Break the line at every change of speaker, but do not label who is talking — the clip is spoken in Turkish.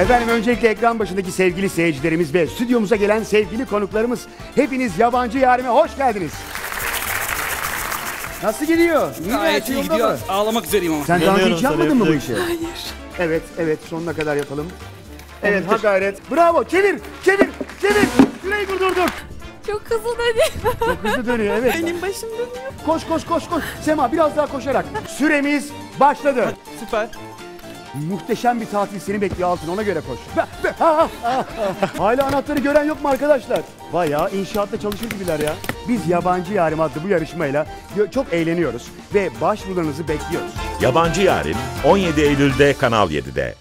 Efendim öncelikle ekran başındaki sevgili seyircilerimiz ve stüdyomuza gelen sevgili konuklarımız hepiniz yabancı yarime hoş geldiniz. Nasıl gidiyor? İyi mi? Her
Gayet
şey
iyi
yolunda
gidiyor.
mı?
Ağlamak üzereyim ama.
Sen daha önce hiç yapmadın mı bu işi?
bir
Hayır. Evet, evet sonuna kadar yapalım. Evet, ha gayret. Bravo, çevir, çevir, çevir. Süreyi durdurduk.
Çok hızlı dedi.
Çok hızlı dönüyor, evet.
Benim başım dönüyor.
Koş, koş, koş, koş. Sema biraz daha koşarak. Süremiz başladı.
Süper.
Muhteşem bir tatil seni bekliyor Altın, ona göre koş. Hala anahtarı gören yok mu arkadaşlar? Bayağı inşaatta çalışır gibiler ya. Biz Yabancı Yarim adlı bu yarışmayla çok eğleniyoruz ve başvurularınızı bekliyoruz.
Yabancı Yarim 17 Eylül'de Kanal 7'de.